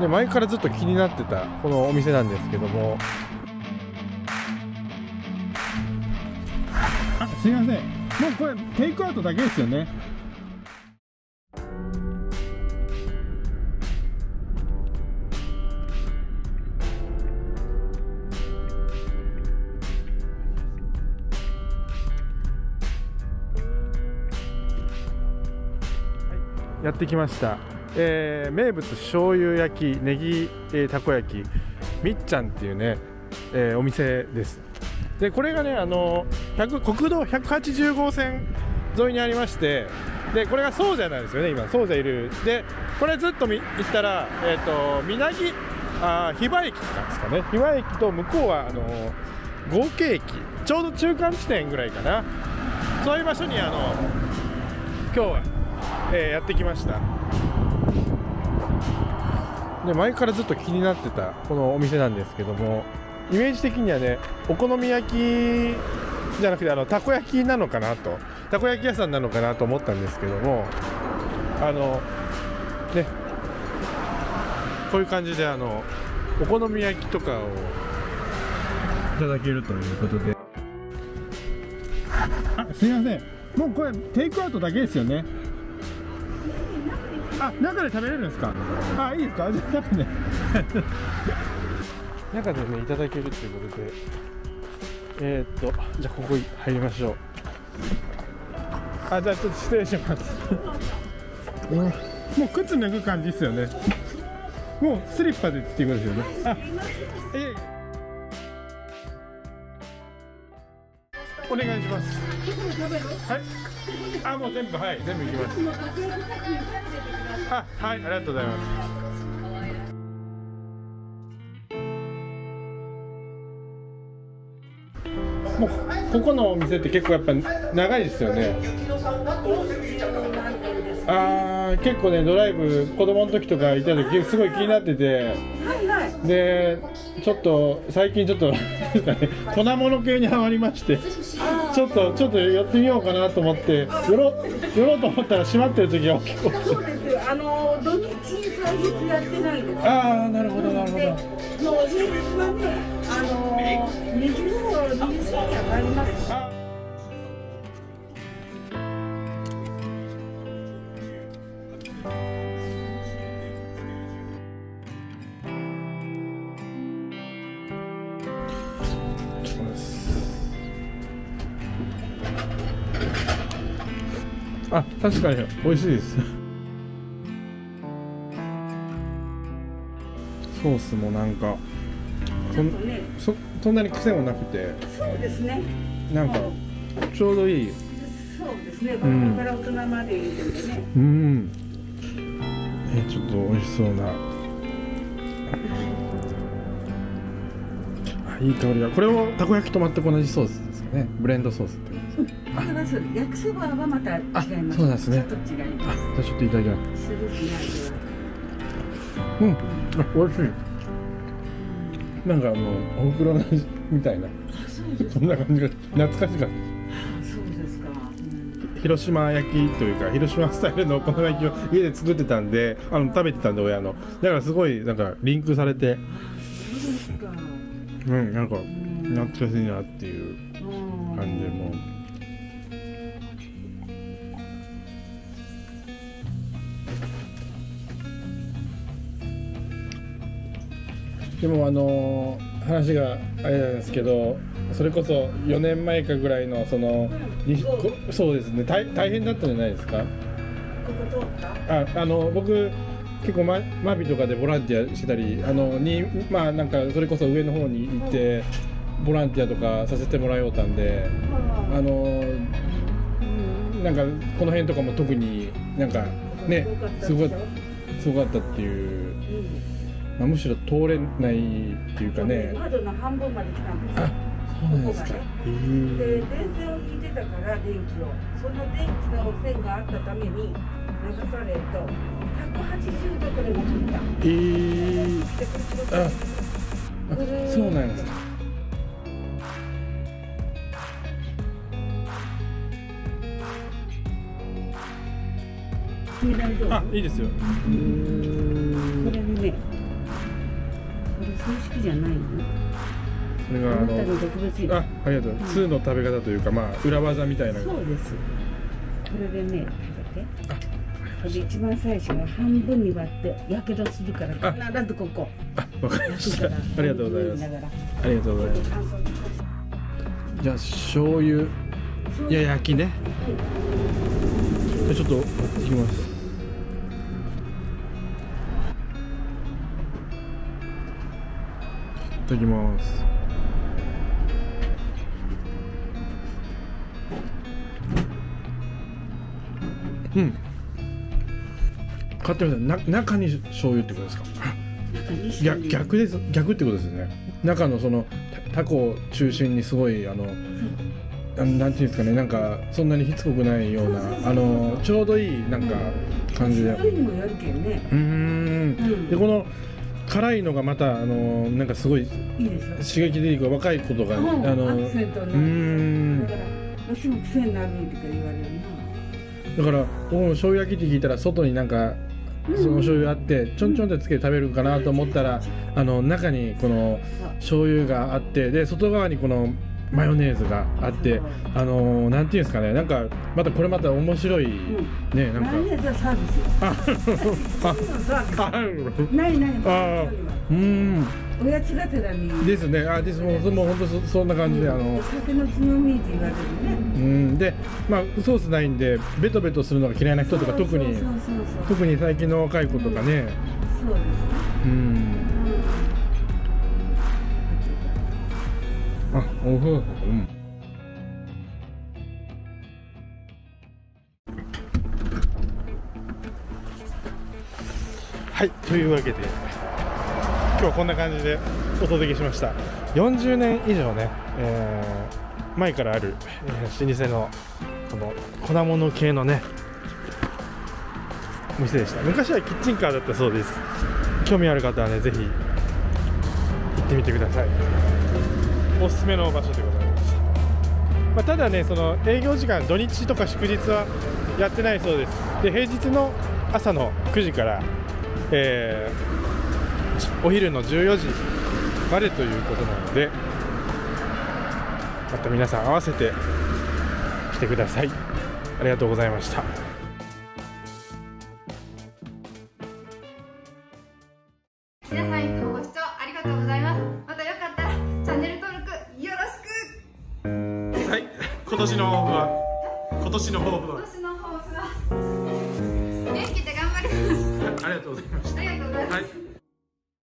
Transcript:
で前からずっと気になってたこのお店なんですけども。あすいません。もうこれテイクアウトだけですよね。やってきました、えー名物醤油焼きネギ、えーたこ焼きみっちゃんっていうね、えーお店です。でこれがねあの国道180号線沿いにありましてでこれが総社なんですよね今総社いる。でこれずっと行ったらえっ、とみなぎあ日場駅なんですかね。日場駅と向こうはあの合計駅。ちょうど中間地点ぐらいかな。そういう場所にあの今日はえーやってきました。で前からずっと気になってたこのお店なんですけどもイメージ的にはねお好み焼きじゃなくてあのたこ焼きなのかなとたこ焼き屋さんなのかなと思ったんですけどもあのねこういう感じであのお好み焼きとかをいただけるということで。すいません。もうこれテイクアウトだけですよね。あ中で食べれるんですか？あいいですか？じゃあ中で。中でねいただけるっていうことで。えー、っとじゃあここ入りましょう。あじゃあちょっと失礼します。うん。もう靴脱ぐ感じですよね。もうスリッパでっていうことですよね。あいえいえお願いします。はい。あもう全部はい。全部いきます。あはいありがとうございます。もうここのお店って結構やっぱ長いですよね。あー結構ねドライブ子供の時とか行った時すごい気になっててでちょっと最近ちょっと 粉物系にハマりましてちょっとちょっと寄ってみようかなと思って寄ろう寄ろうと思ったら閉まってる時が結構そうですよ。あの土日祭日やってないです。ああなるほどなるほどもう平日はね、あの2時頃2時に上がります。確かに美味しいです。ソースもなんかそんね、そそんなに癖もなくて。そうですね。なんかちょうどいい。そうですね。子供から大人までいるんでね。うん。えちょっと美味しそうな。あいい香りがこれもたこ焼きと全く同じソースですかね。ブレンドソースってこれはそう。焼きそばはまた違います。あそうですね。ちょっと違いまあじゃあちょっといただきますうん。あ美味しい。なんかあのおふくろの味みたいな。は。そんな感じが懐かしかった。そうですか。うん。広島焼きというか広島スタイルのお好み焼きを家で作ってたんであの食べてたんで親の。だからすごいなんかリンクされて。そうですか。うんなんかうん。懐かしいなっていううん感じもでもあの話があれなんですけどそれこそ4年前かぐらいのそのそうですね大大変だったんじゃないですか？ああの僕結構ママビとかでボランティアしてたりあのにまあなんかそれこそ上の方に行ってボランティアとかさせてもらいようたんであのなんかこの辺とかも特になんかねすごかすごかったっていう、まあ、むしろ通れないっていうかね。窓の半分まで来たんですよ。あそうなんですか。へでえ電線を引いてたから電気を。その電気の線があったために流されると180度くらいまで来た。えあそうなんですか。あいいですよ。これにね式じゃないの？これがあのあありがとう。うん。2の食べ方というかまあ裏技みたいな。そうです。これでね食べて。これで一番最初は半分に割ってやけどするから必ずここ。あわかりました。ありがとうございます。ありがとうございます。じゃあ醤油。いや焼きね。じゃあちょっといきますいただきます。うん。買ってみたな中に醤油ってことですか？逆逆です。逆ってことですね。中のそのタタコを中心にすごいあのあのなんていうんですかね。なんかそんなにしつこくないようなあのちょうどいいなんか感じで。ね。うん。でこの辛いのがまたあのなんかすごいいいでし刺激でいいから若い子とか、ょうんあのアクセントになる。うーん。だからどうしても癖になるとか言われるなだから僕も醤油焼きって聞いたら外になんかうん。その醤油あってちょんちょんってつけて食べるかなと思ったらあの中にこの醤油があってで外側にこのマヨネーズがあってあのなんていうんですかねなんかまたこれまた面白い、ねなんか。マヨネーズはサービス。よあないないあうん。おやつがてらにですね。あです。もうもう本当そそんな感じであの。お酒のつまみって言われるね。うん。でまあソースないんでベトベトするのが嫌いな人とか特に特に最近の若い子とかね。そうですね。うんあおふうんはいというわけで今日はこんな感じでお届けしました。40年以上ね、えー前からある、えー老舗のこの粉物系のねお店でした。昔はキッチンカーだったそうです。興味ある方はねぜひ行ってみてください。おすすめの場所でございます、まあ、ただねその営業時間土日とか祝日はやってないそうです。で平日の朝の9時から、えーお昼の14時までということなのでまた皆さん合わせて来てください。ありがとうございました。年の抱負は今年の抱負は